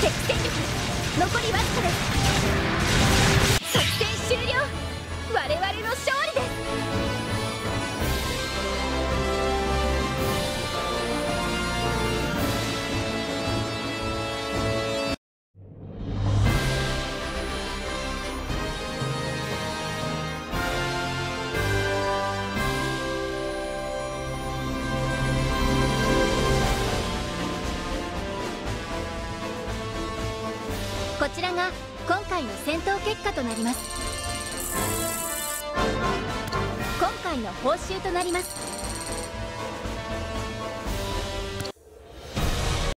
敵戦力残りわずかですこちらが今回の戦闘結果となります。今回の報酬となります。